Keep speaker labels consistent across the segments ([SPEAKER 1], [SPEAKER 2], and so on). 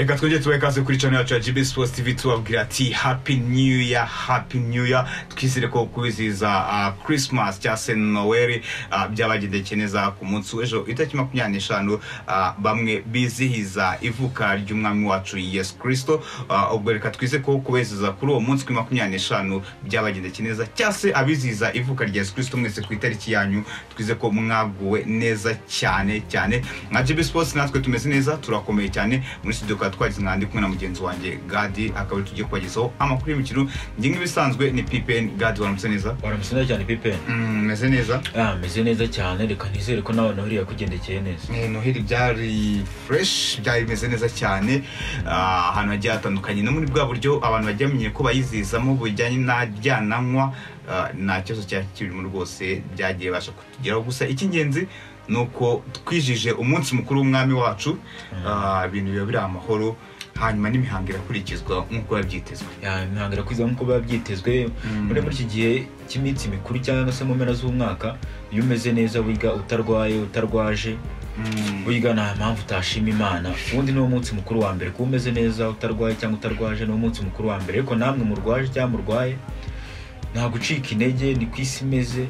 [SPEAKER 1] reka twongere tubahe ikaze kuri channel yacu ya GB Sports TV tubabwira ati happy new year happy new year twizere ko kwizihiza uh, Christmas cyangwa se Noel uh, byabagendekeye neza ku munsi w'ejo itariki makumyabiri n'eshanu uh, bamwe bizihiza ivuka ry'umwami wacu Yesu Kristo uh, ubwo reka twize ko kubeziza kuri uwo munsi kuri makumyabiri n'eshanu byabagendekeye neza cyangwa se abizihiza ivuka rya Yesu Kristo mwese ku itariki yanyu twize ko mwaguwe neza cyane cyane nka GB Sports natwe tumeze neza turakomeye cyane muri studio kwa twagize nkandi kumwe na mugenzi wanjye Gadi akaba tugiye kubagezaho amakuru y'imikino. Njye nk'ibisanzwe ni PPN Gadi waramutse neza?
[SPEAKER 2] Waramutse neza cyane pipe
[SPEAKER 1] Mm, meze neza?
[SPEAKER 2] Ah meze neza cyane. Reka nizere ko nawe noheli yakugendekeye neza.
[SPEAKER 1] Eh, noheli byari fresh byari bimeze neza cyane. Ah, ahantu hagiye hatandukanye. No muri bwa buryo abantu bajya bamenye ko bayizihizamo bujyanye na ryananywa ah, nta kibazo cyari kirimo rwose byagiye basha kutugeraho gusa. Icy'ingenzi ni uko twijije umunsi mukuru w'umwami wacu Ah, ibintu biba biri amahoro hanyuma n'imihango irakurikizwa nk'uko biba byitezwe
[SPEAKER 2] imihango irakwiza nk'uko biba byitezwe
[SPEAKER 1] Mm.
[SPEAKER 2] muri iki gihe cy'iminsi mikuru cyangwa se mu mpera z'umwaka iyo umeze neza wiga utarwaye utarwaje
[SPEAKER 1] Mm.
[SPEAKER 2] wiga nta mpamvu utashima imana. Ubundi niwo munsi mukuru wa mbere. Kuba umeze neza utarwaye cyangwa utarwaje niwo munsi mukuru wa mbere. Ariko namwe murwaje cyangwa murwaye nta gucika intege ni ku isi imeze.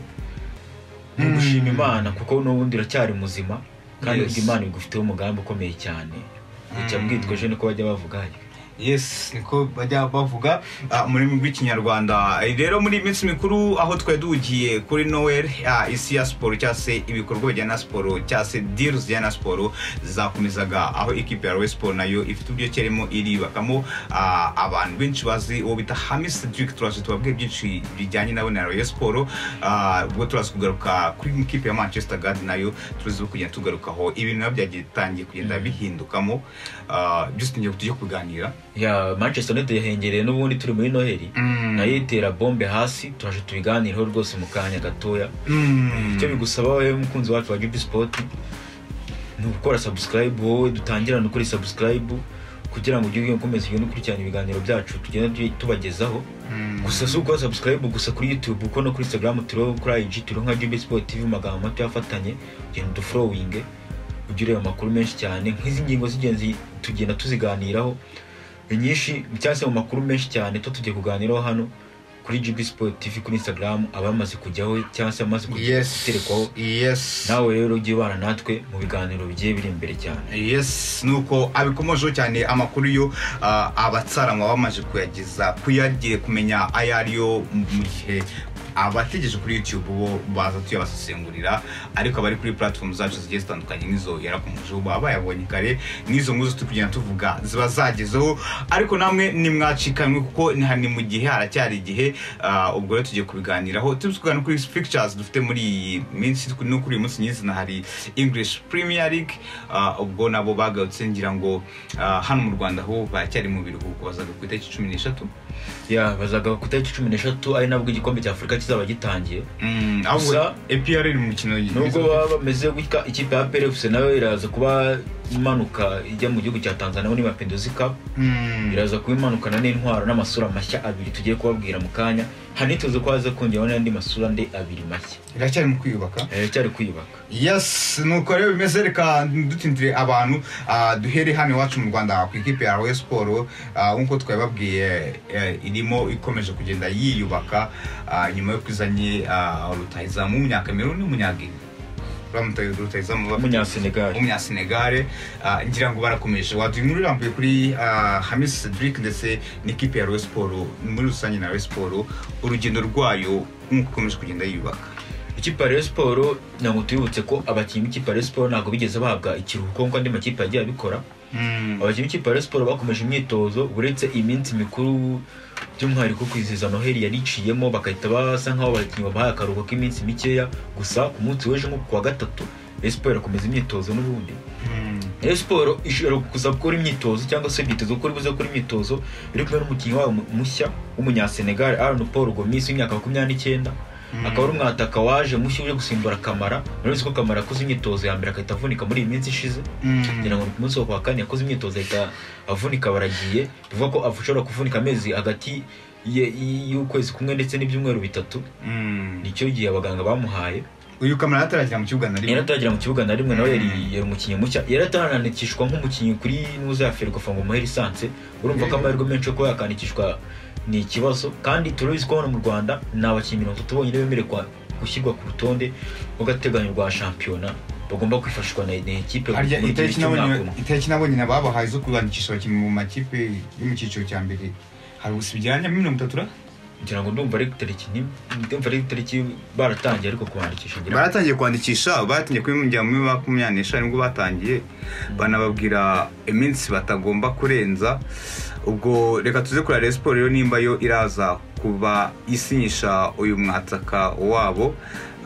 [SPEAKER 2] Ni ugushima imana kuko n'ubundi uracyari muzima kandi burya imana igufiteho umugambi ukomeye cyane. Bucya
[SPEAKER 1] Mm.
[SPEAKER 2] bwitwaje niko bajya bavuga
[SPEAKER 1] yes niko bajya bavuga ah, mu rurimi rw'ikinyarwanda. Rero muri iyi minsi mikuru aho twari duhugiye kuri noel ah, isi ya siporo cyangwa se ibikorwa bijyana na siporo cyangwa se deals zijyana na siporo zakomezaga aho ikipe ya Rayon Sport na yo ifite uburyo kirimo iribakamo ah, abantu benshi bazi uwo bita Hamis Cedric turaje tubabwiye byinshi bijyanye nawe na Sport Ah, ubwo turaza kugaruka kuri ikipe ya Manchester Guard na yo tuzi kugenda tugarukaho. Ibintu na byo byagiye bitangiye kugenda bihindukamo. Ah, byose tugiye kuganira.
[SPEAKER 2] Ya manchester united yahengereye n'ubundi turi muri noheli
[SPEAKER 1] Mm.
[SPEAKER 2] na yo itera bombe hasi turaje tubiganireho rwose mu kanya gatoya
[SPEAKER 1] Mm.
[SPEAKER 2] icyo bigusaba wowe mukunzi wacu wa GB Sport ni ugukora subscribe wowe dutangirane kuri subscribe kugira ngo ujye ukomeza ugende ukurikirana ibiganiro byacu tugenda tu- tubagezaho
[SPEAKER 1] Mm.
[SPEAKER 2] gusa si ukora subscribe gusa kuri youtube kuko no kuri instagram turiho kuri ig turiho nka GB Sport TV mu magambo mato yafatanye ugenda udufurowinge ujye ureba amakuru menshi cyane nk'izi ngingo z'ingenzi tugenda tuziganiraho inyinshi cyangwa se mu makuru menshi cyane to tugiye kuganiraho hano kuri GB Sport TV kuri instagram aba yamaze kujyaho cyangwa se amaze guterekwaho. nawe rero ujye ubana natwe mu biganiro bigiye biri imbere cyane.
[SPEAKER 1] Yes nuko abikomojeho cyane amakuru yo ah, abatsarama bamaze kuyageza kuyagiye kumenya ayo ariyo mu gihe abategereje kuri youtube bo baza tuyabasesengurira ariko abari kuri platform zacu zigiye zitandukanye nk'izo yarakomojeho baba bayabonye kare n'izo nkuru turi kugenda tuvuga ziba zagezeho ariko namwe nimwacikanwe kuko ni mu gihe haracyari igihe ah, ubwo rero tugiye kubiganiraho. Turi kuganira kuri pictures dufite muri iyi minsi no kuri uyu munsi nyizina hari english premier league ah, ubwo nabo bagarutse ngira ngo ah, hano mu rwanda ho baracyari mu biruhuko bazaga ku itariki cumi n'eshatu.
[SPEAKER 2] Bazaga ku itariki cumi n'eshatu ari nabwo igikombe cya afurika kizaba gitangiye.
[SPEAKER 1] Mm,
[SPEAKER 2] Gusa-
[SPEAKER 1] APR iri mu mukino
[SPEAKER 2] nubwo baba bameze gutya ikipe ya PRFC na yo iraza kuba imanuka ijya mu gihugu cya tanzania muri mapendozi cup
[SPEAKER 1] Mm.
[SPEAKER 2] iraza kuba imanukana n'intwaro n'amasura mashya abiri tugiye kubabwira mu kanya. Haniteze ko haza kongeraho n'andi masura andi abiri mashya.
[SPEAKER 1] Iracyari mu kwiyubaka?
[SPEAKER 2] Iracyari kwiyubaka.
[SPEAKER 1] Yes nuko rero bimeze reka dutindire abantu ah, duhere hano iwacu mu rwanda ku ikipe ya royal sport ah, nk'uko twabibabwiye eh, irimo ikomeje kugenda yiyubaka ah, nyuma yo kwizanye ah, rutahizamu w'umunyakameruni n'umunyagini rutahizamu bafite
[SPEAKER 2] umunyasenegali.
[SPEAKER 1] Umunyasenegare ah, ngira ngo barakomeje. Waduha inkuru irambuye kuri ah, hamis cedric ndetse n'ikipe ya sport muri rusange na sport urugendo rwayo nk'uko ikomeje kugenda yiyubaka.
[SPEAKER 2] Ikipe ya Sport ntabwo tubibutse ko abakinnyi b'ikipe ya Sport ntabwo bigeze bahabwa ikiruhuko nk'uko andi makipe yagiye abikora. Abakinnyi b'ikipe ya Sport bakomeje imyitozo uretse iminsi mikuru by'umwihariko kwizihiza noheli yariciyemo bagahita basa nk'aho abakinnyi babahaye akaruhuko k'iminsi mikeya gusa ku munsi w'ejo nko ku wa gatatu Sport irakomeza imyitozo n'ubundi. Rayon Sport ishobora kuza gukora imyitozo cyangwa se byitezwe ko buze gukora imyitozo iri kumwe n'umukinnyi wabo mushya w'umunyasenegal Aaron Paul Gomis w'imyaka makumyabiri n'icyenda. Akaba ari umwataka waje mushya uje gusimbura kamara uretse ko kamara yakoze imyitozo ya mbere agahita avunika muri iyi minsi ishize. Ngira ngo ni ku munsi wo kwa kane yakoze imyitozo ahita avunika baragiye bivuga ko ashobora kuvunika amezi hagati y'ukwezi kumwe ndetse n'ibyumweru bitatu. Nicyo gihe abaganga bamuhaye.
[SPEAKER 1] Uyu kamara ataragera mu kibuga na rimwe?
[SPEAKER 2] Ataragera mu kibuga na rimwe nawe yari umukinnyi mushya. Yari ataranandikishwa nk'umukinnyi kuri nuza ya ferwafa ngo umuhe urumva ko amahirwe menshi yo kuba yakandikishwa ni ikibazo kandi turabizi ko hano mu rwanda ni abakinnyi mirongo itatu bonyine bemerewe gushyirwa ku rutonde rw'agateganyo rwa shampiyona bagomba kwifashishwa na ekipe
[SPEAKER 1] itariki nabonye na babahaye zo kwandikisha abakinnyi mu makipe yo mu cyiciro cya mbere. Hari ubusi bijyanye muri mirongo itatu ra
[SPEAKER 2] ngira ngo ndumva ari tariki ni ndumva ari tariki baratangiye ariko kubandikisha
[SPEAKER 1] baratangiye kwandikisha batangiye kubimujya muri makumyabiri n'eshanu ni bwo batangiye. Banababwira iminsi batagomba kurenza. Ubwo reka tuze kureba Rayon siporo rero nimba yo iraza kuba isinyisha uyu mwataka wabo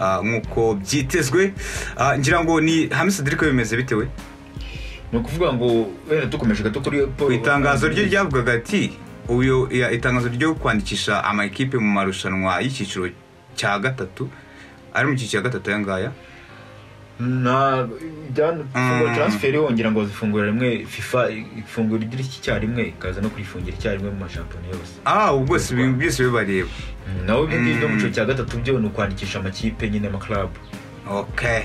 [SPEAKER 1] ah, nk'uko byitezwe. Ah, ngira ngo ni hamisi dirike bimeze bitewe
[SPEAKER 2] ni ukuvuga ngo wenda dukomeje gato kuri
[SPEAKER 1] ku itangazo rye ryavugaga ati uyu itangazo ryo kwandikisha amakipe mu marushanwa y'icyiciro cya gatatu ari mu cyiciro cya gatatu aya ngaya.
[SPEAKER 2] Na byana
[SPEAKER 1] Mm.
[SPEAKER 2] transfer wongera ngo zifungura rimwe fifa ifungura idirishya icyarimwe ikaza no kurifungira icyarimwe mu mashampiyona yose.
[SPEAKER 1] Ah ubu bwose ibintu byose bibareba
[SPEAKER 2] Mm, nawe ibyo ngibyo
[SPEAKER 1] Mm.
[SPEAKER 2] mu cyiciro cya gatatu byo ni ukwandikisha amakipe nyine amakarabu
[SPEAKER 1] okay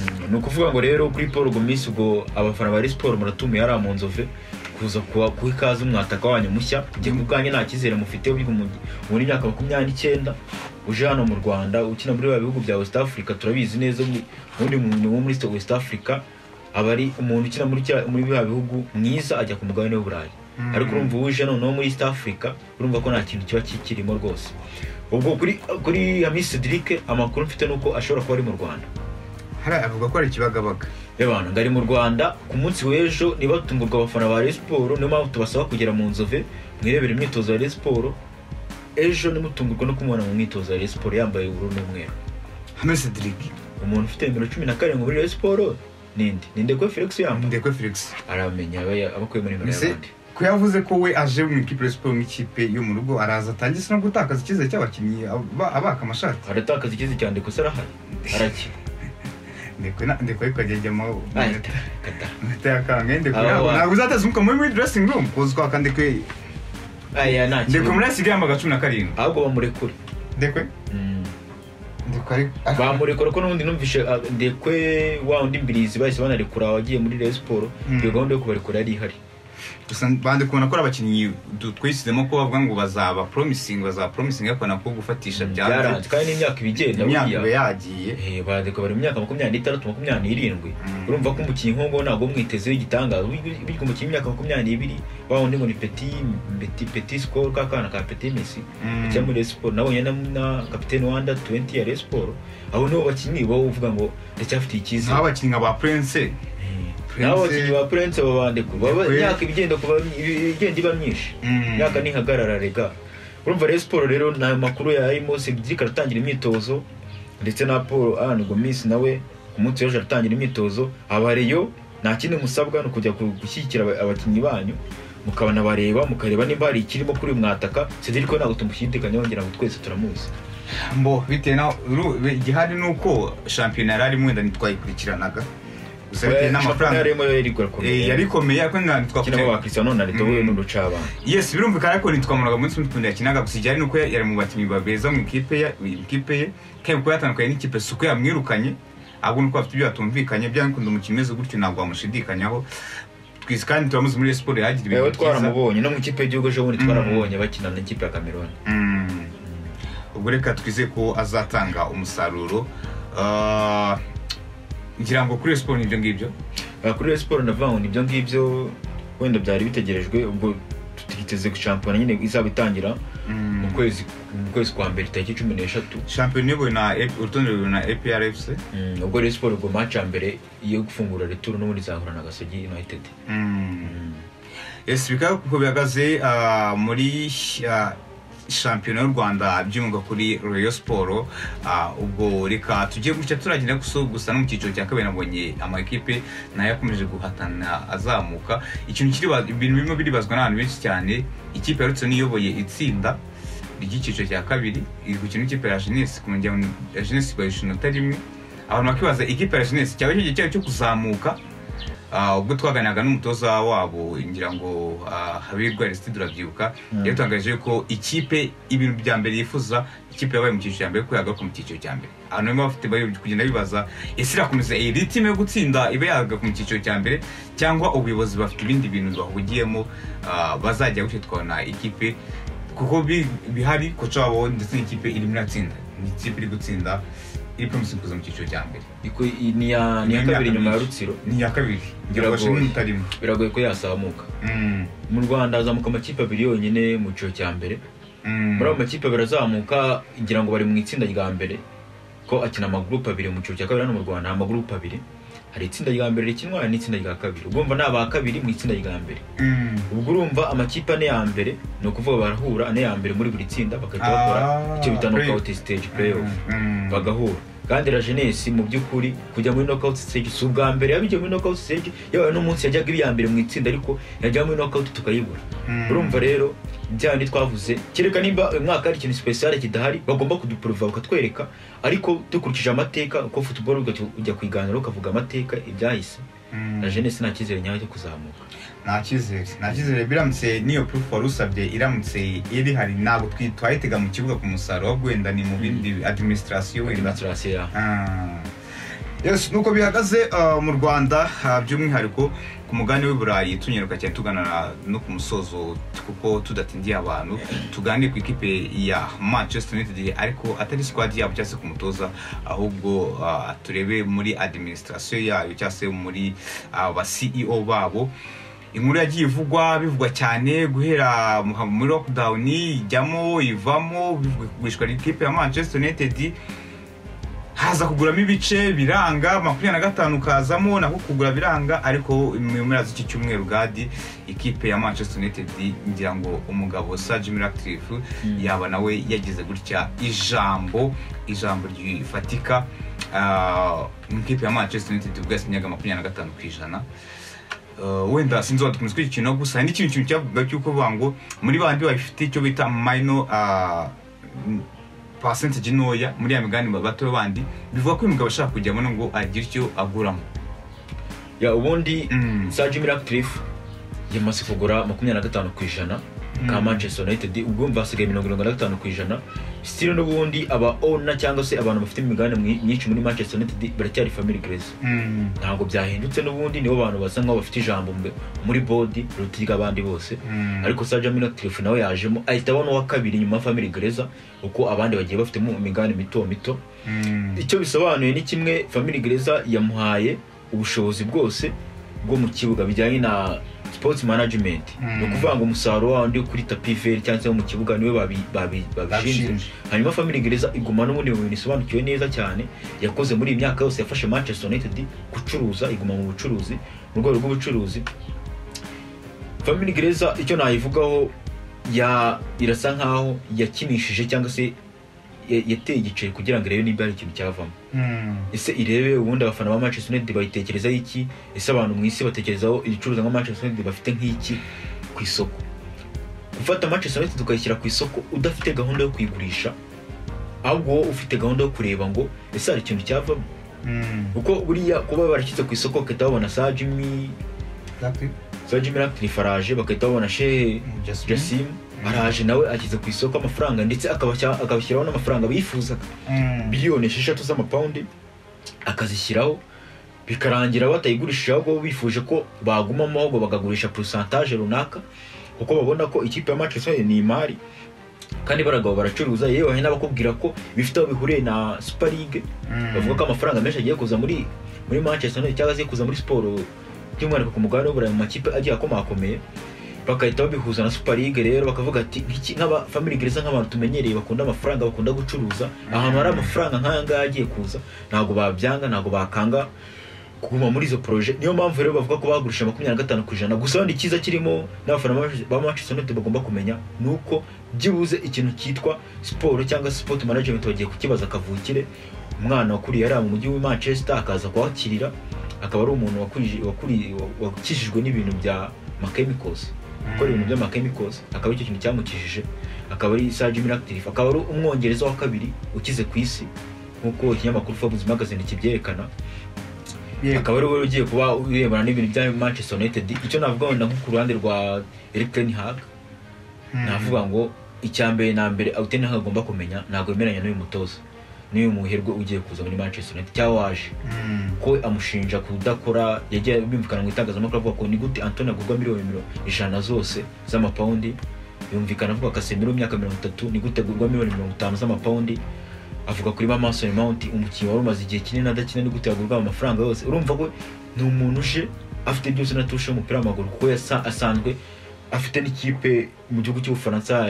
[SPEAKER 2] Mm, ni ukuvuga ngo rero kuri paul gomisi ubwo abafana ba siporo muratumiye hariya mu nzove kuza kuha ikaze umwataka wanyu mushya njye ku bwanjye nta cyizere mufite uri mu- muri myaka makumyabiri n'icyenda uje hano mu rwanda ukina muri ba bihugu bya west africa turabizi neza ubu- ubundi wo muri west africa aba ari umuntu ukina muri bya bihugu mwiza ajya ku mugabane w'uburayi
[SPEAKER 1] Mm.
[SPEAKER 2] ariko urumva uje noneho muri east africa urumva ko nta kintu kiba kikirimo rwose. Ubwo kuri kuri hamisi dirike amakuru mfite ni uko ashobora kuba ari mu rwanda.
[SPEAKER 1] Hariya avuga ko ari ikibagabaga
[SPEAKER 2] Ebana ngari mu Rwanda ku munsi w'ejo niba tungurwa abafana ba Sport niyo mpamvu tubasaba kugera mu nzove mwirebera imyitozo ya Sport ejo nimutungurwa no kumubona mu myitozo ya Sport yambaye ubururu n'umweru
[SPEAKER 1] hamisi dirike
[SPEAKER 2] umuntu ufite nimero cumi na karindwi muri Sport ninde ninde ko Felix yambaye
[SPEAKER 1] ndekwe felix
[SPEAKER 2] aramenya aba akuye muri nimero y'abandi
[SPEAKER 1] ko yavuze ko we aje mu ikipe ya siporo nk'ikipe yo mu rugo araza atangiye no gutakaza icyizere cy'abakinnyi aba- abaka amashati
[SPEAKER 2] aratakaza ikizi cyane ko arahari araki
[SPEAKER 1] impeta ya kangahe ndekwe
[SPEAKER 2] Aba
[SPEAKER 1] ntabwo uzateza umwuka muri muri dressing room kuzi kwa ndekwe.
[SPEAKER 2] Aya nta
[SPEAKER 1] ndekwe muri
[SPEAKER 2] kintu
[SPEAKER 1] asigaye yambaga cumi na karindwi
[SPEAKER 2] ahubwo bamurekure
[SPEAKER 1] ndekwe?
[SPEAKER 2] Mm. bamurekura ko n'ubundi numvishe ah, ndekwe wa undi mbirizi bahise banarekura wagiye muri Sport
[SPEAKER 1] Mm.
[SPEAKER 2] iyo gahunda yo kubarekura yari ihari
[SPEAKER 1] gusa bandi kubona ko abakinnyi twishyizemo ko bavuga ngo bazaba promising bazaba promising ariko nako gufatisha
[SPEAKER 2] byaranze
[SPEAKER 1] byanze
[SPEAKER 2] kandi n'imyaka ibigenda
[SPEAKER 1] imyaka iba yagiye.
[SPEAKER 2] Eh, barandika bari mu myaka makumyabiri n'itandatu makumyabiri n'irindwi.
[SPEAKER 1] Mm.
[SPEAKER 2] urumva ko umukinnyi nk'uwo ntabwo mwitezeho igitangaza. Bityo umukinnyi w'imyaka makumyabiri n'ibiri wa wundi ngo ni peti peti peti score ka kana ka peti mesi
[SPEAKER 1] Mm.
[SPEAKER 2] cyangwa muri Rayon Sport nabonye na, na kapiteni wa under 20 ya Sport abo nibo bakinnyi bo uvuga ngo ndacyafitiye icyizere.
[SPEAKER 1] Nk'aho abakinnyi nka ba prince.
[SPEAKER 2] Nabo bakinnyi ba Prince baba
[SPEAKER 1] Ndekwe.
[SPEAKER 2] imyaka igenda iba myinshi imyaka ntihagarara rega. Urumva Rayon Sport rero ni ayo makuru yarimo Cedric aratangira imyitozo ndetse na Paul Anne Gomis nawe ku munsi w'ejo aratangira imyitozo abareyo nta kindi musabwa ni. Ukujya ku- gushyigikira aba- abakinnyi banyu mukabona bareba mukareba niba hari ikirimo kuri uyu mwataka Cedric we ntabwo tumushyidikanya ngira ngo twese turamuzi
[SPEAKER 1] mbo bitewe na uru- igihari ni uko shampiyona yari arimo wenda ntitwayikurikiranaga
[SPEAKER 2] shampiyona
[SPEAKER 1] n'amafaranga
[SPEAKER 2] yarimo yari
[SPEAKER 1] Eh,
[SPEAKER 2] irakomeye
[SPEAKER 1] yari ikomeye ariko ntitwakurikirana
[SPEAKER 2] Cristiano Ronaldo we
[SPEAKER 1] Mm.
[SPEAKER 2] n'urucabana
[SPEAKER 1] yes birumvikana ko ntitwamunaga munsi w'ukuntu yakinaga gusa igihari ni uko yari mu bakinnyi babeza mu ikipe ye kandi kuko yatandukanye n'ikipe si uko yamwirukanye ahubwo nuko bafite ibyo batumvikanye byaba bikunda umukinnyi umeze gutyo ntabwo wamushidikanyaho twese kandi turamuzi muri Sport yagira ibintu byiza
[SPEAKER 2] twaramubonye no mu ikipe y'igihugu ejo bundi twaramubonye bakina n'ikipe ya Cameroon.
[SPEAKER 1] Mm. ubwo reka twize ko azatanga umusaruro. Ah, ngira ngo kuri Sport ni ibyo ngibyo?
[SPEAKER 2] Uh, kuri Sport ndavuga ngo ni byo ngibyo wenda byari bitegerejwe ubwo twiteze ku shampiyona nyine izaba itangira mu kwezi mu kwezi kwa mbere tariki cumi n'eshatu.
[SPEAKER 1] Shampiyona iyobowe na urutonde ruyobowe na APRFC
[SPEAKER 2] Mm, ubwo Rayon Sport ubwo match ya mbere yo gufungura returu n'ubundi izahura na Gasogi United. Mm.
[SPEAKER 1] yes bikaba kuko bihagaze ah, muri ah, shampiyona y'u rwanda byunga kuri Rayon Sport ah, ubwo reka tugiye gutya turagenda gusa no mu cyiciro cya kabiri nabonye amakipe na yo yakomeje guhatana azamuka. Ikintu ibintu birimo biribazwa n'abantu benshi cyane ikipe yarutse n'iyoboye itsinda ry'icyiciro cya kabiri iri gukina n'ikipe ya jeunesse ku muryango ya jeunesse ibarisha inota rimwe. Abantu bakibaza ikipe ya jeunesse cyaba cyayo cyo kuzamuka? Ubwo twaganiraga n'umutoza wabo ngira ngo ah, habirwa Aristide urabyibuka yatangaje ko ikipe ibintu bya mbere yifuza ikipe yabaye mu cyiciro cya mbere ko yagaruka mu cyiciro cya mbere. Abantu barimo bafite bari kugenda bibaza ese irakomeza iyi ritime yo gutsinda iba yagaruka mu cyiciro cya mbere? Cyangwa ubuyobozi bafite ibindi bintu bahugiyemo ah, bazajya gutyo twabona ikipe kuko bi- bihari koca wabo ndetse n'ikipe irimo iratsinda. Ni ikipe iri gutsinda. Iri promising kuza mu cyiciro cya mbere
[SPEAKER 2] ni iya kabiri nyuma ya rutsiro
[SPEAKER 1] ni iya kabiri
[SPEAKER 2] Biragoye. ko yazamuka mu rwanda hazamuka amakipe abiri yonyine mu cyiciro cya mbere muri ayo makipe abiri azamuka ngira ngo bari mu itsinda rya mbere ko akina amagurupe abiri mu cyiciro cya kabiri hano mu rwanda amagurupe abiri hari itsinda rya mbere rikinwa n'itsinda rya kabiri. Ubwo ni aba kabiri mu itsinda rya mbere. Ubwo urumva amakipe ane ya mbere ni ukuvuga barahura ane ya mbere muri buri tsinda bagahita bakora
[SPEAKER 1] Ah,
[SPEAKER 2] icyo bita stage playoff.
[SPEAKER 1] Mm.
[SPEAKER 2] bagahura. Kandi la jeunesse mu by'ukuri kujya muri knockout stage si ubwa mbere. Yabigiye muri knockout stage yabaye n'umunsi yajyaga iba iya mbere mu itsinda ariko yajya muri knockout tukayibura.
[SPEAKER 1] Mm.
[SPEAKER 2] urumva rero bya bindi twavuze kereka nimba uyu mwaka hari ikintu special kidahari bagomba kudupuruva bakatwereka. Ariko dukurikije amateka uko football ujya- ujya kuyiganira ukavuga amateka ibyahise.
[SPEAKER 1] Mm.
[SPEAKER 2] la jeunesse nta cyizere nyayo cyo kuzamuka
[SPEAKER 1] nta cyizere nta cyizere biramutse n'iyo proof wari usabye iramutse iri hari ntabwo twayitega mu kibuga ku musaruro wenda ni mu bindi administration wenda. Nuko bihagaze ah, mu rwanda ah, by'umwihariko ku mugani w'i burayi tunyaruka cyane tugana no ku musozo kuko tudatindiye abantu tuganire ku ikipe ya manchester united ariko atari squad yabo cyangwa se ku mutoza ahubwo ah, turebe muri administration yayo cyangwa se muri aba ceo babo. Inkuru yagiye ivugwa bivugwa cyane guhera mu- muri lockdown ijyamo ivamo bivugishwa n'ikipe ya manchester united. Haza kuguramo ibice biranga makumyabiri na gatanu kazamo nako kugura biranga ariko mu mpera z'iki cyumweru gadi ikipe ya manchester united ngira ngo umugabo sa jimmy ratcliffe
[SPEAKER 2] Mm.
[SPEAKER 1] yaba nawe yagize gutya ijambo ijambo rifatika mu ikipe ya manchester united ubwo yasinyaga makumyabiri na gatanu ku ijana Uh, wenda sinzi wadukomeza kuri iki kintu gusa hari n'ikindi kintu cyavuga cy'uko bavuga ngo muri bandi bafite icyo bita minor percentage ntoya muri ya migani bato bandi bivuga ko uyu mugabo ashaka kujyamo ngo agire icyo aguramo
[SPEAKER 2] ubundi
[SPEAKER 1] Mm.
[SPEAKER 2] Jimmy Ratcliffe yamaze kugura makumyabiri na gatanu ku ijana ka
[SPEAKER 1] Mm.
[SPEAKER 2] Manchester United ubwo mva hasigaye mirongo irindwi na gatanu ku ijana still n'ubundi aba owner cyangwa se abantu bafite imigabane myinshi muri Manchester United baracyari family grace
[SPEAKER 1] Mm.
[SPEAKER 2] ntabwo byahindutse n'ubundi nibo bantu basa nkaho bafite ijambo muri bodi ruti ry'abandi bose.
[SPEAKER 1] Mm.
[SPEAKER 2] ariko Jimmy Ratcliffe nawe yajemo ahita abona uwa kabiri nyuma ya family grace uko abandi bagiye bafitemo imigabane mito mito. Icyo bisobanuye ni kimwe family gereza yamuhaye ubushobozi bwose bwo mu kibuga bijyanye na sports management
[SPEAKER 1] Mm.
[SPEAKER 2] ni ukuvuga ngo umusaruro wandi wo kuri tapi veri cyangwa se mu kibuga ni we babi- babi- babishinzwe
[SPEAKER 1] Babishinzwe.
[SPEAKER 2] hanyuma family gereza iguma n'ubundi mu bintu isobanukiwe neza cyane yakoze muri iyi myaka yose yafashe manchester united gucuruza iguma mu bucuruzi mu rwego rw'ubucuruzi family gereza icyo nayivugaho irasa nkaho yakinishije cyangwa se yateye igiceri kugira ngo irebe niba hari ikintu cyavamo
[SPEAKER 1] Mm.
[SPEAKER 2] ese irebe ubundi abafana ba Manchester United bayitekerezaho iki ese abantu mu isi batekerezaho igicuruza nka Manchester United bafite nk'iki ku isoko gufata Manchester United ukayishyira ku isoko udafite gahunda yo kuyigurisha ahubwo ufite gahunda yo kureba ngo ese hari ikintu cyavamo kuko buriya kuba barashyize ku isoko bagahita babona sa Jimmy
[SPEAKER 1] Exactly.
[SPEAKER 2] sa Jimmy Ratcliffe araje bagahita babona Shehe
[SPEAKER 1] Jasmine.
[SPEAKER 2] Araje nawe ashyize ku isoko amafaranga ndetse akabashyira- akabashyiraho n'amafaranga bifuzaga
[SPEAKER 1] Mm.
[SPEAKER 2] biliyoni esheshatu z'amapawundi akazishyiraho bikarangira batayigurishije ahubwo bifuje ko bagumamo ahubwo bakagurisha porosantaje runaka kuko babona ko ikipe ya Manchester ni imari kandi baragabo baracuruza yewe hari n'abakubwira ko bifite aho bihuriye na super league
[SPEAKER 1] Mm.
[SPEAKER 2] bavuga ko amafaranga menshi agiye kuza muri muri Manchester cyangwa se kuza muri siporo by'umwihariko ku mugabane w'uburayi mu makipe agiye akomakomeye bagahita babihuza na league rero bakavuga ati nk'iki nk'aba family gereza nk'abantu tumenyereye bakunda amafaranga bakunda gucuruza ahantu hari amafaranga nk'aya ngaya agiye kuza ntabwo babyanga ntabwo bakanga kuguma muri izo proje niyo mpamvu rero bavuga ko bagurishije makumyabiri na gatanu ku ijana. Gusa wenda icyiza kirimo n'abafana ba- Manchester bagomba kumenya ni uko byibuze ikintu cyitwa siporo cyangwa sport management bagiye kukibaza kavukire umwana wakuriye ari mu mujyi wa Manchester akaza kuhakirira akaba ari umuntu wakijijwe n'ibintu bya chemicals. Gukora ibintu by'amachemicals akaba icyo kintu cyamukijije. Akaba ari Sir Jimmy Ratcliffe akaba ari umwongereza wa kabiri ukize ku isi. Nk'uko ikinyamakuru Forbes magazine kibyerekana akaba ari wowe ugiye kuba urebana n'ibintu bya manchester united. Icyo navuga wenda nko ku ruhande rwa eric ten hag. Navuga ngo icya mbere na mbere ten hag agomba kumenya ntabwo yemeranya n'uyu mutoza. N'uyu muherwe ugiye kuza muri manchester united cyangwa waje?
[SPEAKER 1] Mm.
[SPEAKER 2] ko amushinja kudakora yagiye bimvikana mu itangazamakuru avuga ko ni gute antoni agurwa miliyoni ijana zose z'amapawundi? Yumvikana avuga ko asemera imyaka mirongo itatu ni gute agurwa miliyoni mirongo itanu z'amapawundi? Avuga kuri ba mason mount umukinnyi wari umaze igihe kinini adakina ni gute yagurwa amafaranga yose? Urumva ko ni umuntu uje afite byose natushe umupira w'amaguru kuko asanzwe afite n'ikipe mu gihugu cy'ubufaransa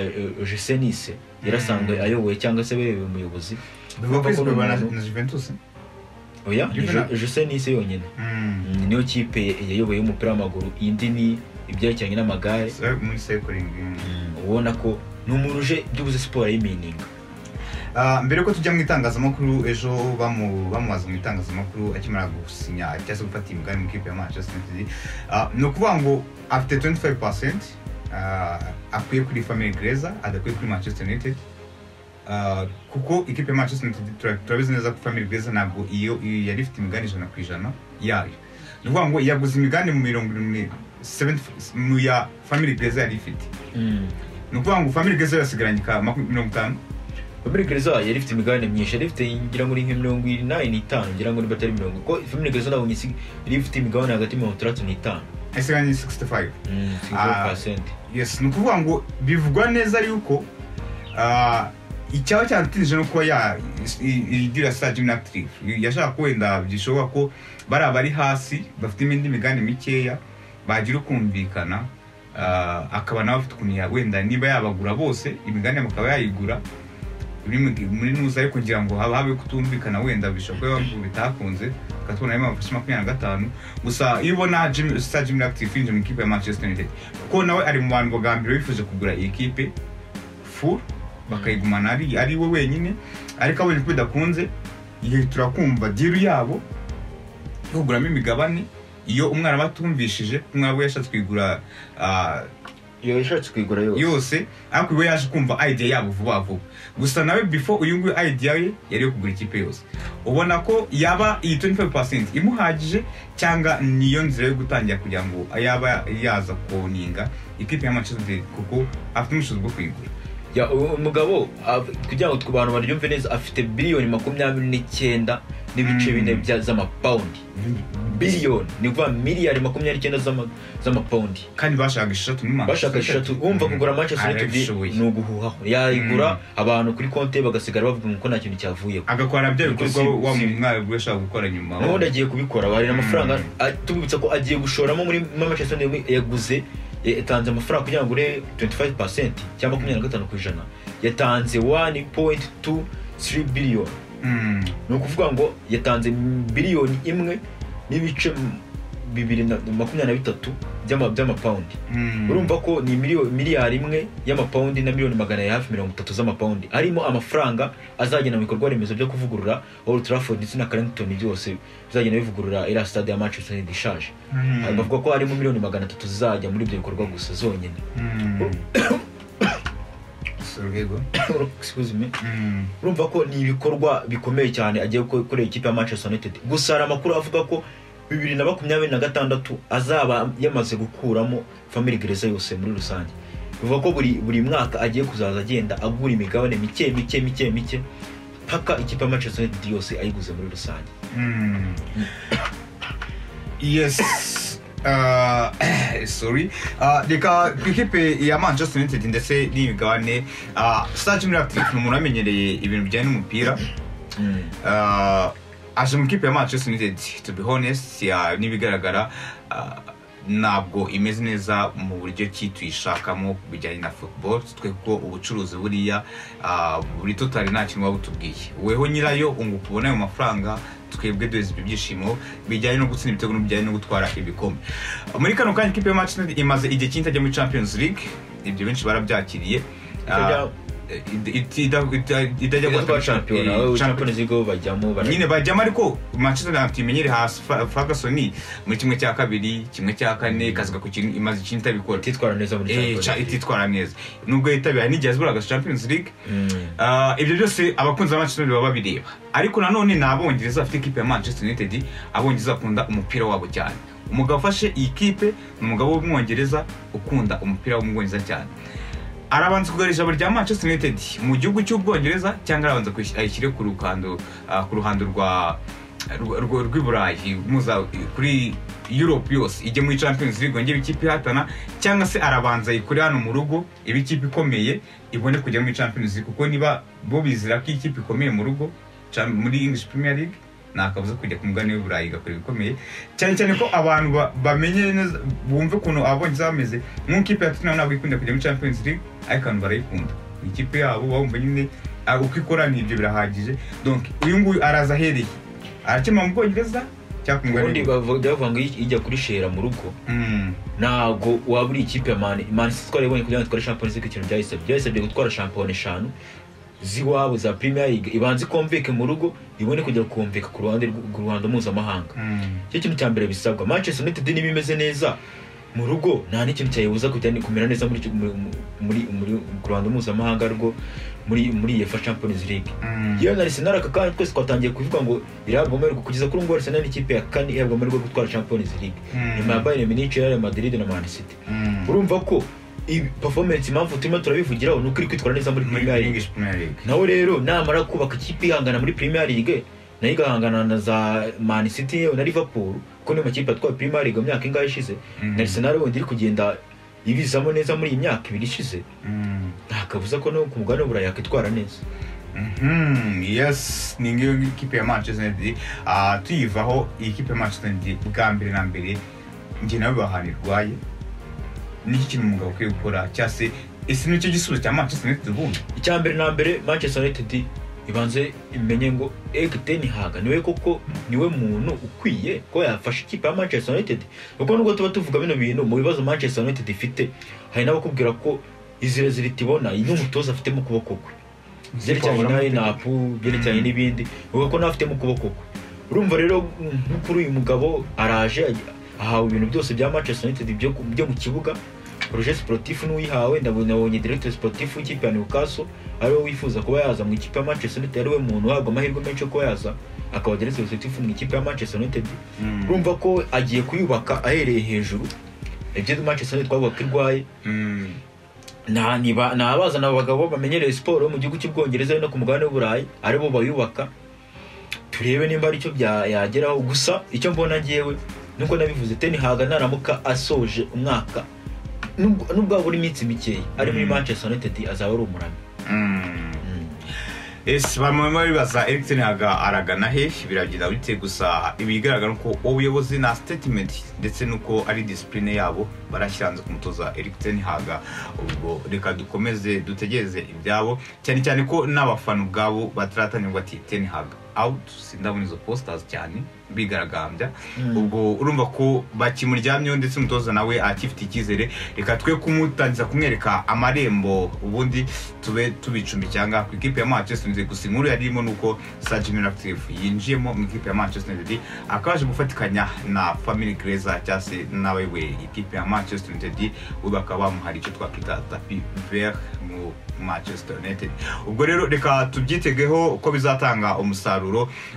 [SPEAKER 2] jese nice. Yarasanzwe ayoboye cyangwa se abereye umuyobozi.
[SPEAKER 1] Izwi
[SPEAKER 2] ni
[SPEAKER 1] na Juventus
[SPEAKER 2] oya ni. Je- jese nice yonyine niyo kipe yayoboye umupira w'amaguru indi ni ibyerekeranye n'amagare ubona ko ni umuntu uje byubuze siporo y'imininga
[SPEAKER 1] Ah, mbere ko tujya mu itangazamakuru ejo bamu- bamubaza mu itangazamakuru akimara gusinya cyangwa se gufata imigambi mu ikipe ya manchester united Ah, ni ukuvuga ngo afite 25 akwiye kuri family greza adakwiye kuri manchester united kuko ikipe ya manchester united turabizi neza ko family bwiza ntabwo iyo yari ifite imigani ijana ku ijana yayo. Ni ukuvuga ngo yaguze imigani mu mirongo irindwi mu ya family bwiza yari ifite. Ni ukuvuga ngo family bwiza yasigaranye ka mirongo itanu.
[SPEAKER 2] Family gereza yari ifite imigabane myinshi yari ifite ngira ngo ni nka mirongo inani n'itanu ngira ngo niba atari mirongo kuko family gereza ntabwo yari ifite imigabane hagati ya mirongo itandatu n'itanu.
[SPEAKER 1] Yasigaranye 65
[SPEAKER 2] Mm,
[SPEAKER 1] Ah.
[SPEAKER 2] 65%.
[SPEAKER 1] yes ni ukuvuga ngo bivugwa neza yuko ah, icyaba cyaratinije no kuba ya igira saa gymnastic yashaka wenda bishoboka ko bari hasi bafite indi migani mikeya bagira ukumvikana ah, akaba nawe afite ukuntu wenda niba yabagura bose imigani bakaba yayigura uri mu- muri nuza ariko kugira ngo haba habe kutumvikana wenda bishobora kuba bitakunze tukatubona ayo mafashe makumyabiri na gatanu. Gusa iyo ubona Jim Ratcliffe yinjiye mu ikipe ya Manchester United kuko nawe ari mu bantu bwa mbere kugura iyi kipe full. Bakayigumana ari ari we wenyine. Ariko abonye ko bidakunze turakumva diru yabo yo kuguramo imigabane iyo umwana batumvishije umwana we yashatse kuyigura ah,
[SPEAKER 2] iyo yashatse kuyigura yose.
[SPEAKER 1] yose ariko we yaje kumva idea yabo vuba vuba. Gusa nawe before uyu nguyu idea ye yari yo kugura ikipe yose. Ubona ko yaba iyi 25% imuhagije cyangwa niyo nzira yo gutangira kugira ngo yaba yaza koninga ikipe ya Manchester United kuko afite ubushobozi bwo kuyigura.
[SPEAKER 2] Ya, uwo mugabo ab- kugira ngo abantu baryumve neza afite biliyoni makumyabiri n'icyenda n'ibice bine bya- z'amapawundi biliyoni. Ni ukuvuga miliyari makumyabiri n'icyenda z'ama- z'amapawundi
[SPEAKER 1] kandi bashaka eshatu
[SPEAKER 2] bashaka eshatu wumva kugura manchester united ni uguhuhaho. Yayigura
[SPEAKER 1] Mm.
[SPEAKER 2] abantu kuri konti bagasigara bavuga ngo ko nta kintu cyavuyeho
[SPEAKER 1] agakora bya bikorwa wa
[SPEAKER 2] si-
[SPEAKER 1] mwari ashaka gukora nyuma.
[SPEAKER 2] N'ubundi agiye kubikora bari amafaranga. Tubibutsa ko agiye gushoramo muri muri manchester united yaguze yatanze amafaranga kugira ngo ure 25% cyangwa makumyabiri na gatanu ku ijana. Yatanze 1.23 billion.
[SPEAKER 1] Mm.
[SPEAKER 2] ni ukuvuga ngo yatanze biliyoni imwe n'ibice bibiri na makumyabiri na bitatu by'ama- by'amapawundi
[SPEAKER 1] Mm.
[SPEAKER 2] urumva ko ni miliyari imwe y'amapawundi na miliyoni magana ya hafi mirongo itatu z'amapawundi harimo amafaranga azagenda mu bikorwa remezo byo kuvugurura Old Trafford ndetse na Carrington byose bizagenda bivugurura iriya stade ya Manchester United ishaje
[SPEAKER 1] Mm.
[SPEAKER 2] bavuga ko harimo miliyoni magana atatu zizajya muri ibyo bikorwa gusa zonyine
[SPEAKER 1] Mm. Sorego.
[SPEAKER 2] Excuse me.
[SPEAKER 1] Mm.
[SPEAKER 2] urumva ko ni ibikorwa bikomeye cyane agiye gukorera ikipe ya Manchester United gusa hari amakuru avuga ko bibiri na makumyabiri na gatandatu azaba yamaze gukuramo family gereza yose muri rusange. Bivuga ko buri buri mwaka agiye kuzaza agenda agura imigabane mike mike mike mike paka ikipe ya Manchester United yose ayiguze muri rusange.
[SPEAKER 1] Mm. yes uh, sorry. Uh, reka ikipe ya manchester united ndetse n'imigabane. Uh, star jim Ratcliffe ni umuntu wamenyereye ibintu bijyanye n'umupira. Uh, aje mu ikipe ya manchester united to be honest ya n'ibigaragara uh, ntabwo imeze neza mu buryo ki tuyishakamo bijyanye na football. Twe ko ubucuruzi buriya uh, buri totali nta kintu waba utubwiye. Weho nyirayo unguka ubona ayo mafaranga twebwe duheze ibyo byishimo bijyanye no gutsinda ibitego n'ibijyanye no gutwara ibikombe. Muri kano kanya ikipe ya manchester imaze igihe kinini itajya muri champions league ibyo benshi barabyakiriye. Itajya guhatana-
[SPEAKER 2] shampiyona
[SPEAKER 1] champions
[SPEAKER 2] league bajyamo
[SPEAKER 1] nyine bajyamo ariko manchester united tuyimenyere hasi ferguson muri kimwe cya kabiri kimwe cya kane ikaziga ku kintu imaze ikintu itabikora
[SPEAKER 2] ititwara neza muri champions
[SPEAKER 1] ititwara neza nubwo yitabira n'igihe aziburaga champions league ibyo byose abakunzi ba manchester United baba babireba ariko nanone ni abongereza bafite ikipe ya manchester united abongereza bakunda umupira wabo cyane umugabo ufashe iyi kipe ni umugabo w'umwongereza ukunda umupira w'umwongereza cyane arabanza kugarura ijambo rya manchester united. Mu gihugu cy'ubwongereza cyangwa arabanza ayishyire ku ruhando ah, ku ruhando rwa rwa- rwa- rw'i burayi. Muza kuri europe yose. Ijye muri champions league yongere ikipe ihatana cyangwa se arabanza ayikore hano mu rugo iba ikipe ikomeye ibone kujya muri champions league. Kuko niba bo bizera ko ikipe ikomeye mu rugo muri english premier league nakabuza kujya ku mugani w'iburayi igakora ibikomeye cyane cyane ko abantu ba- bamenye neza bumve ukuntu abongereza bameze nk'uko ikipe ya tottenham ntabwo ikunda kujya muri champions league ariko abantu barayikunda. Ni ikipe yabo bumva nyine ah, uko ikora ni ibyo birahagije. Donc uyu nguyu araza ahereye arakemura mu bwongereza?
[SPEAKER 2] Ubundi bavuga ngo ijya kuri shera mu rugo.
[SPEAKER 1] Mm.
[SPEAKER 2] ntabwo waba uri ikipe ya mani mani si twarabonye kugira ngo tware champions league ikintu byayisabye. Byayisabye gutwara shampiyona eshanu. Z'iwabo za premier league ibanza ikomveke mu rugo ibone kujya kumvika ku ruhande ku ruhando mpuzamahanga
[SPEAKER 1] Mm.
[SPEAKER 2] cyo kintu cya mbere bisabwa manchester united niba imeze neza mu rugo nta n'ikintu cyayibuza kujya kumera neza muri ku ruhando mpuzamahanga rwo muri muri UEFA Champions League
[SPEAKER 1] Mm.
[SPEAKER 2] yewe na Arsenal aka kanya twese twatangiye kuvuga ngo irahabwa amahirwe kugeza kuri ubu ngubu Arsenal ni ikipe ya kane ihabwa amahirwe yo gutwara Champions League
[SPEAKER 1] Mm.
[SPEAKER 2] nyuma ya Bayern Munich Real Madrid na Man City urumva ko performance impamvu turimo turabivugiraho ni uko iri kwitwara neza muri Premier League. Nawe rero namara kubaka ikipe ihangana muri Premier League na yo igahangana na za Man City yewe na Liverpool kuko niyo makipe atwaye Premier League mu myaka ingahe ishize.
[SPEAKER 1] Mhm.
[SPEAKER 2] na Arsenal wundi iri kugenda ibizamo neza muri iyi myaka ibiri ishize.
[SPEAKER 1] Mm.
[SPEAKER 2] nta kabuza ko no ku mugabane w'uburayi yakwitwara neza.
[SPEAKER 1] Mhm, yes ni ngiyo ikipe ya manchester united Ah, tuyivaho iyi kipe ya manchester united bwa mbere na mbere njye nawe bahana irwaye. Niki kintu umugabo ukwiye gukora cyangwa se ese ni cyo gisubizo cya manchester united ubundi
[SPEAKER 2] icya mbere na mbere manchester united ibanze imenye ngo ege ten haga ni we koko ni we muntu ukwiye ko yafasha ikipe ya manchester united? Kuko nubwo tuba tuvuga bino bintu mu bibazo manchester united ifite hari n'abakubwira ko izira zirita ibona iyi n'umutoza afite mu kuboko kwe. Byerekeranye na inapu byerekeranye n'ibindi uvuga ko nawe afite mu kuboko kwe. Urumva rero nk'ukuri uyu mugabo araje ahawe ibintu byose bya manchester united byo mu kibuga. Projet sportif n'uwihawe ndabona nabonye directeur sportif w'ikipe ya newcastle ari we wifuza kuba yaza mu ikipe ya manchester united ari we muntu uhabwa amahirwe menshi yo kuba yaza akaba directeur sportif mu ikipe ya manchester united.
[SPEAKER 1] Mm.
[SPEAKER 2] urumva ko agiye kuyubaka ahereye hejuru ibyo manchester united twavuga ko irwaye.
[SPEAKER 1] Mm.
[SPEAKER 2] niba ni abazana abagabo bamenyereye siporo mu gihugu cy'ubwongereza no ku mugabane w'uburayi ari bo bayubaka. Turebe nimba ari cyo bya- yageraho. Gusa icyo mbona ngewe nuko nabivuze teni haga naramuka asoje umwaka. Nubwo nubwo waba uri iminsi mikeya ari muri
[SPEAKER 1] Mm.
[SPEAKER 2] manchester united azaba ari umurami
[SPEAKER 1] Mm. ese bamwe bibaza eriksen haga aragana he? Biragenda bite gusa ibigaragara ko ubuyobozi na statement ndetse nuko ari discipline yabo barashyira hanze ku mutoza eriksen haga ubwo reka dukomeze dutegereze ibyabo. Cyane cyane ko n'abafana ubwabo bataratanirwa ati ten haga out sindabona izo posters cyane bigaragambya.
[SPEAKER 2] Mm.
[SPEAKER 1] ubwo urumva ko bakimuryamyeho ndetse umutoza nawe akifite icyizere. Reka twe kumutangiza kumwereka amarembo ubundi tube tubicumbi cyangwa ku ikipe ya manchester united. Gusa inkuru yari irimo nuko sajini active yinjiyemo mu ikipe ya manchester united akaje gufatikanya na family greza cyangwa se n'abayoboye ikipe ya manchester united. We bakaba bamuhari icyo twakwita tapi vert mu manchester united. Ubwo rero reka tubyitegeho ko bizatanga umusaruro.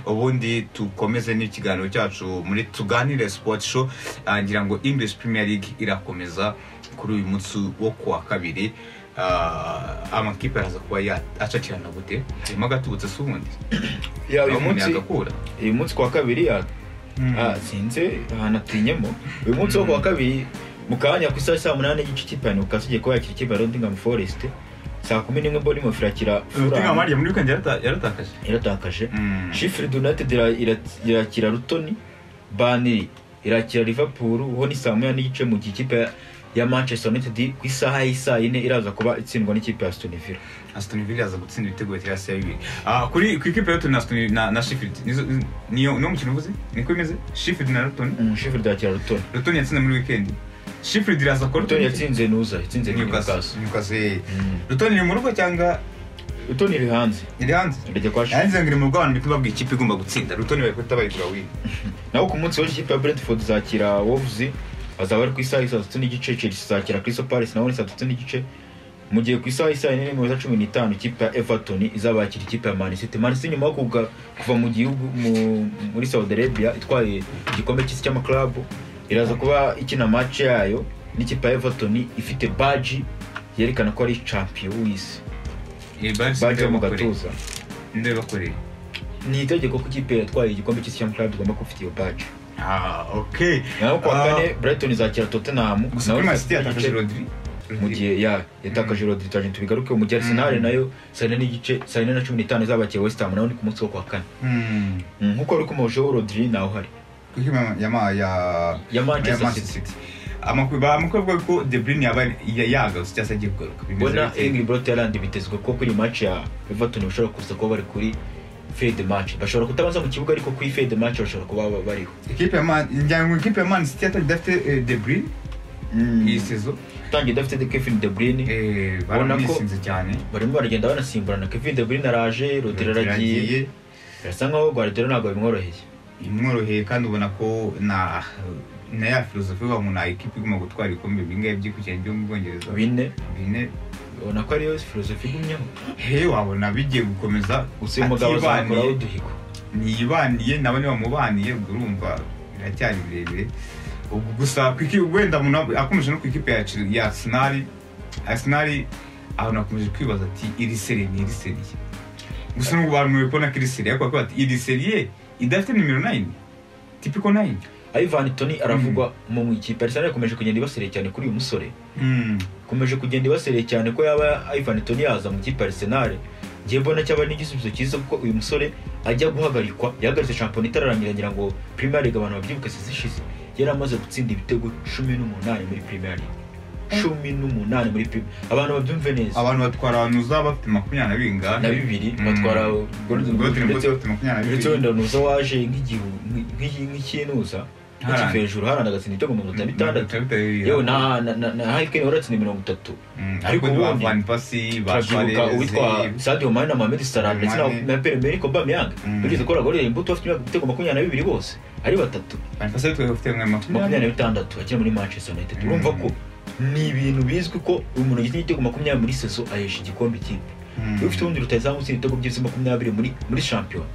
[SPEAKER 1] Ubundi tukomeze n'ikiganiro cyacu muri tuganire sport show Ah, ngira ngo english premier league irakomeza kuri uyu munsi wo kuwa kabiri. Ah, amakipe araza kuba ya- acakirana gute? Harimo agatubutse se ubundi?
[SPEAKER 2] Uyu munsi
[SPEAKER 1] yagakura.
[SPEAKER 2] uyu munsi ku wa kabiri ya Ah, sinzi ahantu atinyemo. Uyu munsi wo ku wa kabiri mu kanya ku isaha saa munani y'igice ya newcastle igiye kuba yakira ikipe ya nottingham forest. Saa kumi n'imwe bournemouth irakira
[SPEAKER 1] Nottingham
[SPEAKER 2] Fulham.
[SPEAKER 1] hariya muri yarata- yaratakaje
[SPEAKER 2] united ira- ira- irakira rutoni baniri irakira liverpool ho ni saa moya n'igice mu gihe ikipe ya- manchester united ku isaha y'isaa yine iraza kuba itsindwa n'ikipe ya aston villa
[SPEAKER 1] aston villa yaza gutsinda ibitego bitera ya bibiri kuri ku ikipe ya Luton na na sheffield niyo niyo mukino uvuze niko imeze sheffield na Luton
[SPEAKER 2] Mm, sheffield irakira rutoni
[SPEAKER 1] Luton yatsinze muri weekend sheffield iraza kwa
[SPEAKER 2] rutoni yatsinze nuza yatsinze
[SPEAKER 1] Newcastle
[SPEAKER 2] newcastle.
[SPEAKER 1] Newcastle.
[SPEAKER 2] Mm.
[SPEAKER 1] Luton iri mu rugo cyangwa
[SPEAKER 2] rutoni iri hanze
[SPEAKER 1] iri hanze
[SPEAKER 2] ndajya kwa
[SPEAKER 1] yanze ngo iri mu rwanda ndi kubabwira ikipe igomba gutsinda rutoni bari kuhita bayigura wini
[SPEAKER 2] naho ku munsi w'ejo ikipe ya brentford izakira wolves bazaba bari ku isaha y'i saa tatu n'igice chelsea izakira crystal palace naho ni saa tatu n'igice mu gihe ku isaha saa yine n'iminota cumi n'itanu ikipe ya everton izabakira ikipe ya man city. Man city nyuma yo kuva mu gihugu mu- muri saudi arabia itwaye igikombe cy'isi cy'amaklabu iraza kuba ikina match yayo n'ikipe ya everton ifite baji yerekana ko ari champion w'isi. Baji yo mu gatuza.
[SPEAKER 1] Nde bakoreye
[SPEAKER 2] ni itegeko ko ikipe yatwaye igikombe cy'isi cy'amaklabu igomba kuba ifite iyo baji
[SPEAKER 1] ah okay
[SPEAKER 2] naho ku wa
[SPEAKER 1] Ah,
[SPEAKER 2] kane brighton izakira tottenham.
[SPEAKER 1] Gusa kuri masiti yatakaje rodri.
[SPEAKER 2] Mu gihe ya yatakaje rodri twaje tubigaruke mu gihe arsenal
[SPEAKER 1] Mm.
[SPEAKER 2] na yo saa yine n'igice saa yine na cumi n'itanu izabakiye west ham. Naho ni ku munsi wo ku wa kane.
[SPEAKER 1] Hmm.
[SPEAKER 2] Mm, nk'uko wari ukomojeho rodri nawe uhari.
[SPEAKER 1] kuko ima- yama ya
[SPEAKER 2] ya manchester
[SPEAKER 1] ya
[SPEAKER 2] city
[SPEAKER 1] City amakuru ba- amakuru avuga ko De Bruyne yaba ya- yagarutse cyangwa se agiye kugaruka
[SPEAKER 2] bona
[SPEAKER 1] bite?
[SPEAKER 2] engri broteland bitezwe ko kuri match ya everton bashobora kuza kuba bari kuri fade match. Bashobora kutabanza mu kibuga ariko kuri fade match bashobora kuba ba- bariho.
[SPEAKER 1] Ikipe ya Man njyana ngo ikipe ya Man City yatangiye idafite eh, De Bruyne iyi sezo
[SPEAKER 2] utangiye idafite kevin de bruyne.
[SPEAKER 1] Eh, baramwisinze cyane.
[SPEAKER 2] barimo baragenda banasimburana kevin de bruyne araje rodri aragiye. birasa nkaho guardiola ntabwo bimworoheye.
[SPEAKER 1] Imworoheye kandi ubona ko na na ya filozofi ivuga ngo nta ekipe igomba gutwara ibikombe bingahe by'ikurikirana byo mu bwongereza.
[SPEAKER 2] Bine?
[SPEAKER 1] Bine.
[SPEAKER 2] Ubona ko ariyo filozofi igumyeho
[SPEAKER 1] he wabona bigiye gukomeza
[SPEAKER 2] gusa uyu mugabo
[SPEAKER 1] atibaniye.
[SPEAKER 2] uduhigo.
[SPEAKER 1] Ntiyibaniye nabo ntibamubaniye ubwo urumva biracyari birebire. Ubwo gusa wenda akomeje no ku ikipe ya arsenal arsenal aho nakomeje kwibaza ati iri seri ni iri seriye gusa nubwo abantu muri kubona ko iri seriye ariko bakavuga ati iri seriye idafite nimero 9 tipiko 9
[SPEAKER 2] ivan tony aravugwa mu ikipe arsenal ikomeje kugenda ibasereye cyane kuri uyu musore
[SPEAKER 1] Mm.
[SPEAKER 2] ikomeje kugenda ibasereye cyane ko yaba ivan tony yaza mu ikipe arsenal ngiye mbona cyaba n'igisubizo cyiza kuko uyu musore ajya guhagarikwa yahagaritse shampiyona itararangira ngira ngo premier league abantu babyibuke zishize yari amaze gutsinda ibitego cumi n'umunani muri premier league cumi n'umunani muri premier abantu babyumve neza.
[SPEAKER 1] Abantu batwara abantu uzaba bafite makumyabiri na bingahe
[SPEAKER 2] na bibiri batwara ndetse wenda nuza waje nk'ikinuza. Ikipe hejuru haranda agatsinda ibitego mirongo itanu bitandatu.
[SPEAKER 1] Mirongo itandatu
[SPEAKER 2] yewe na harikeni waratsinda mirongo itatu.
[SPEAKER 1] Mm,
[SPEAKER 2] ariko ubundi turabyibuka uwitwa sadio mane na mohamed salah ndetse na- aubameyang.
[SPEAKER 1] Mm.
[SPEAKER 2] bigeze gukora goli imbuto bafite ibitego makumyabiri na bibiri bose. Ari batatu. Makumyabiri na bitandatu akina muri manchester united. Urumva ko ni ibintu bizwi ko uyu muntu agitsinda igitego makumyabiri muri sezo ahesha igikombe ikipe. Iyo ufite ubundi rutayizamu utsinda ibitego byose makumyabiri muri muri shampiyona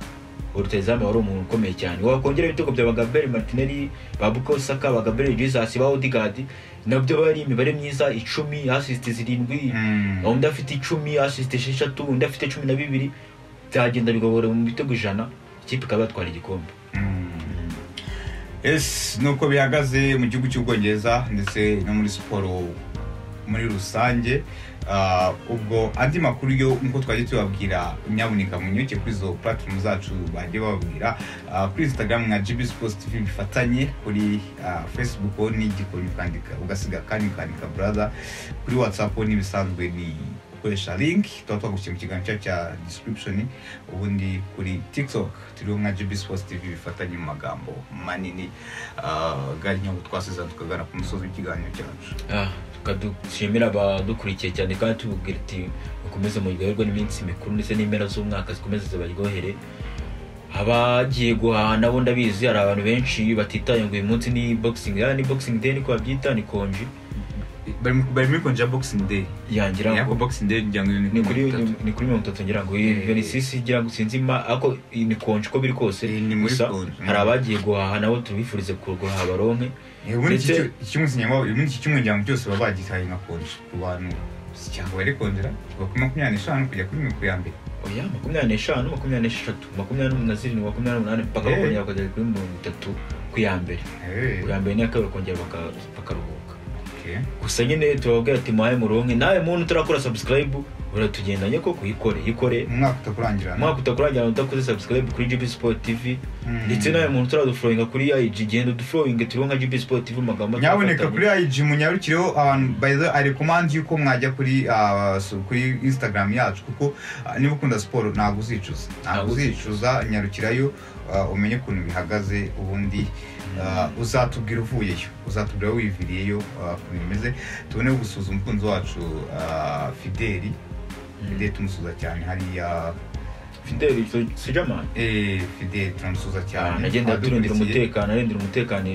[SPEAKER 2] rutayizamu wari umuntu ukomeye cyane. Wakongera ibitego bya bagaberi martinelli ba buko saka ba gabriel jesus ba odigadi na byo bari imibare myiza icumi asisite zirindwi.
[SPEAKER 1] Mm.
[SPEAKER 2] undi afite icumi asisite esheshatu undi afite cumi na bibiri. Byagenda bigahora mu bitego ijana. Ikipe ikaba yatwara igikombe.
[SPEAKER 1] Yes nuko bihagaze mu gihugu cy'ubwongereza ndetse no muri siporo muri rusange Ah, ubwo andi makuru yo nk'uko twagiye tubabwira nyabuneka munyuke kuri izo platform zacu bagiye bababwira Ah, kuri instagram nka gb sports tv bifatanye kuri ah, facebook ni igikoni ukandika ugasiga kandi ukandika brother kuri whatsapp ho n'ibisanzwe ni ukoresha link tuba twagushyira mu kiganiro cyacu cya description ubundi kuri tiktok turiho nka gb sports tv bifatanye mu magambo manini. Gari ntabwo twasiza tukagana ku musozi w'ikiganiro cyacu
[SPEAKER 2] tukadushimira abadukurikiye cyane kandi tubabwira ati mukomeze muryoherwe n'iminsi mikuru ndetse n'impera z'umwaka zikomeze zibaryohere abagiye guhaha nabo ndabizi hari abantu benshi batitaye ngo uyu munsi ni boxing ni boxing day niko babyita ni konji
[SPEAKER 1] bari mu- bari muri konja boxing day.
[SPEAKER 2] Yangira
[SPEAKER 1] yako
[SPEAKER 2] ngo
[SPEAKER 1] boxing day ngira ngo
[SPEAKER 2] ni kuri ni kuri mirongo itatu ngira ngo
[SPEAKER 1] Eh.
[SPEAKER 2] venisisi ngira ngo sinzi ma iyi ni konji uko biri kose.
[SPEAKER 1] Eh, ni muri konji.
[SPEAKER 2] hari abagiye guhaha nabo tubifurize guhaha baronke
[SPEAKER 1] Eh, ubundi iki cyumweru ngira ngo cyose baba bagitaye nka konji ku bantu. Cyangwa bari konjera kuva kuri makumyabiri n'eshanu kujya kuri mirongo ya mbere.
[SPEAKER 2] Oya makumyabiri n'eshanu makumyabiri n'esheshatu makumyabiri na zirindwi makumyabiri n'umunani mpaka bakongera bakagera kuri mirongo itatu ku ya mbere. Ku ya mbere n'iya kabiri bakongera baka- bakaruhuka. Gusa nyine tubabwira ati muhaye muronke nawe muntu utarakora subscribe uratugendanye ko kuyikore yikore.
[SPEAKER 1] Umwaka utakurangirana.
[SPEAKER 2] Umwaka utakurangira udakoze subscribe kuri gb sport tv
[SPEAKER 1] Mm.
[SPEAKER 2] ndetse nawe muntu utaradufurowinga kuri ig genda udufurowinge turiho nka gb sport tv magambo
[SPEAKER 1] nyaboneka kuri IG munyarukireho abantu by the ari command yuko mwajya kuri so- kuri Instagram yacu. Kuko ah, niba ukunda siporo ntabwo uzicuza. Ntabwo uzicuza nyarukirayo ah, umenye ukuntu bihagaze ubundi uzatubwira uvuyeyo uzatubwira wiviriyeyo ah, ukuntu bimeze. Tubone gusuzuma umukunzi wacu ah, Fideli. Fidele tumusuza cyane hariya.
[SPEAKER 2] Fideli sijamani?
[SPEAKER 1] Eh, fidele turamusuza cyane.
[SPEAKER 2] Nagenda turindira
[SPEAKER 1] Adukurikiye.
[SPEAKER 2] umutekano arindira umutekano.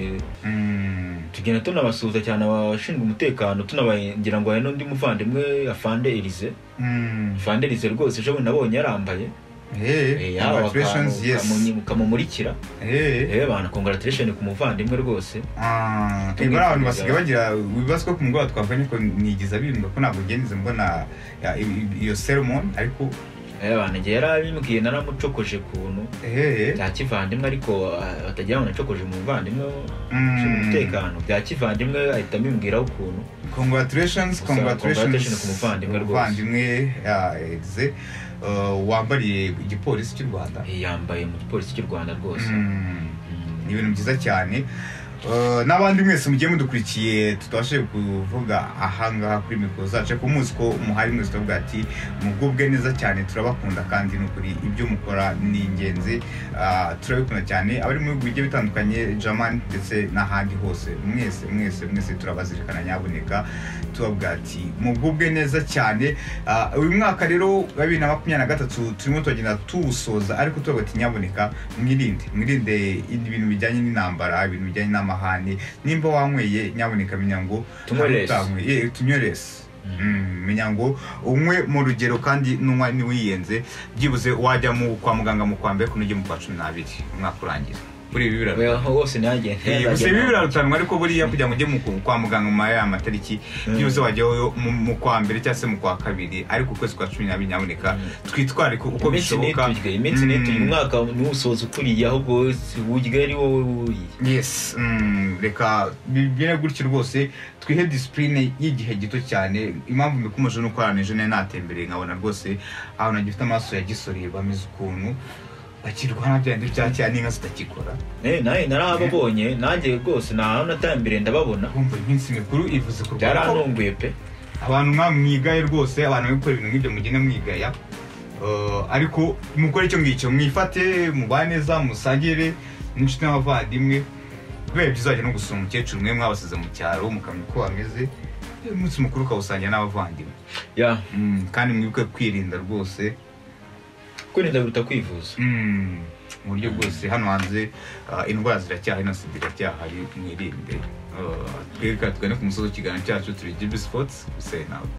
[SPEAKER 1] Mm,
[SPEAKER 2] tugenda tunabasuhuza cyane abashinzwe umutekano tunabagira ngo hari n'undi muvandimwe afande elize.
[SPEAKER 1] Mm.
[SPEAKER 2] afande elize rwose ejo bundi nabonye yarambaye
[SPEAKER 1] Eh,
[SPEAKER 2] Eh, yahawe
[SPEAKER 1] congratulations,
[SPEAKER 2] akantu
[SPEAKER 1] yes.
[SPEAKER 2] kamu- kamumurikira
[SPEAKER 1] Eh,
[SPEAKER 2] eh. Bana congratulation ku muvandimwe rwose.
[SPEAKER 1] Ah, eh, bari abantu basigaye bagira ibibazo ko ku mugoroba twavuganye ko nigiza birindwa ko ntabwo ngenzi mbona iyo sermon ariko
[SPEAKER 2] eh bana njye yarabimbwiye naramucokoje kuntu.
[SPEAKER 1] Eh,
[SPEAKER 2] bya kivandimwe ariko ah, batagira ngo nacokoje umuvandimwe
[SPEAKER 1] Mm.
[SPEAKER 2] umutekano bya kivandimwe ahita abimbwiraho ukuntu.
[SPEAKER 1] Congratulations congratulations umuvandimwe yagize wambariye igipolisi cy'u rwanda.
[SPEAKER 2] Yambaye mu gipolisi cy'u rwanda rwose.
[SPEAKER 1] Mm.
[SPEAKER 2] Mm.
[SPEAKER 1] ni ibintu byiza cyane. Uh, n'abandi mwese mugiye mudukurikiye tutabashije kuvuga ahangaha kuri mikoro zacu ariko muzi ko umuhari mwese tuvuga ati mugubwe neza cyane turabakunda kandi ni ukuri ibyo mukora ni ingenzi turabikunda cyane abari mu bihugu bigiye bitandukanye jamani ndetse n'ahandi hose mwese mwese mwese turabazirikana nyaboneka tubavuga ati mugubwe neza cyane uyu mwaka rero wa bibiri na makumyabiri na gatatu turimo turagenda tuwusoza ariko tubavuga ati nyaboneka mwirinde mwirinde ibintu bijyanye n'intambara ibintu bijyanye n'amahane nimba wanyweye nyaboneka menya ngo utanyweye, tunywe less.
[SPEAKER 2] Mm,
[SPEAKER 1] menya ngo unywe mu rugero kandi nunywa ntiwiyenze byibuze wajya kwa muganga mu kwa mbere kunujye mu kwa cumi n'abiri umwaka urangira buri ibi
[SPEAKER 2] Oya,
[SPEAKER 1] birarutanwa
[SPEAKER 2] hose
[SPEAKER 1] gusa ibi birarutanwa ariko buriya kugira ngo ujye kwa muganga mu ya matariki.
[SPEAKER 2] Mm.
[SPEAKER 1] byibuze wajyayo mu kwa mbere cyangwa se mu kwa kabiri ariko ukwezi kwa cumi n'abiri nyaboneka
[SPEAKER 2] Mm.
[SPEAKER 1] twitware ko- uko bishoboka.
[SPEAKER 2] iminsi
[SPEAKER 1] Mm.
[SPEAKER 2] n'iturye umwaka ntuwusoza ukuriye ahubwo wurya ari wowe wuriye
[SPEAKER 1] yes mm, reka bigere gutyo rwose twihe disipurine y'igihe gito cyane. Impamvu mbikomeje nuko ahantu ejo natembereye nkabona rwose ahantu hagifite amaso ya gisore bameze ukuntu. Bakirwana bya bindi bya kera n'inka zitakikora
[SPEAKER 2] Eh, nawe narahababonye nanjye rwose nta nataye imbere ndababona.
[SPEAKER 1] Kumva iminsi mikuru ivuze ku Rwanda ko
[SPEAKER 2] byarantunguye pe
[SPEAKER 1] abantu nka mwigaye rwose abantu bari gukora ibintu nk'ibyo mugenda mwigaya. Uh, ariko mukore icyo ngicyo mwifate mubane neza musangire n'inshuti n'abavandimwe. Bibaye byiza no gusura umukecuru mwe mwabasize mu cyaro mukamenya uko bameze Eh, umunsi mukuru ukawusangira n'abavandimwe.
[SPEAKER 2] Ya.
[SPEAKER 1] Mm, kandi mwibuke kwirinda rwose.
[SPEAKER 2] Kwirinda biruta kwivuza
[SPEAKER 1] Mm, mu buryo bwose hano hanze uh, indwara ziracyahari na sida iracyahari mwirinde. Uh, twebwe tugane ku musozi w'ikiganiro cyacu turi GB Sports Hussein nawe.